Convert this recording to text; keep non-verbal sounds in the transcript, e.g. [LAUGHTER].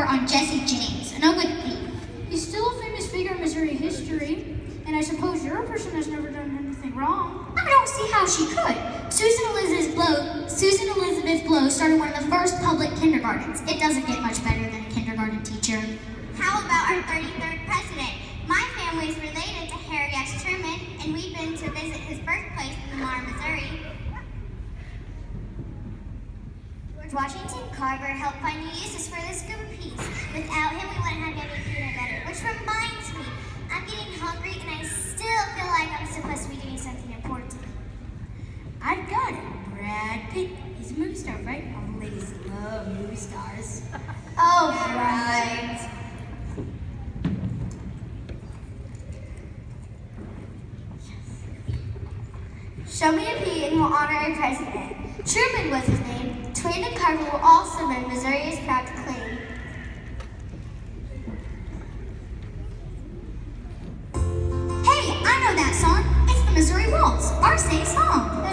report on Jesse James, an Oakwood thief. He's still a famous figure in Missouri history, and I suppose you're person has never done anything wrong. I don't see how she could. Susan Elizabeth Blow, Susan Elizabeth Blow started one of the first public kindergartens. It doesn't get much better than a kindergarten teacher. How about our 33rd president? My family is related to Harry S. Truman, and we've been to visit his birthplace in Lamar, Missouri. Washington Carver helped find new uses for this scuba piece. Without him, we wouldn't have any peanut butter. Which reminds me, I'm getting hungry, and I still feel like I'm supposed to be doing something important. I've got it. Brad Pitt. He's a movie star, right? All the ladies love movie stars. [LAUGHS] Oh, right. Show me a P and we'll honor a president. Truman was his name. Twain and Carver were also men Missouri's is proud to claim. Hey, I know that song. It's the Missouri Waltz, our state song.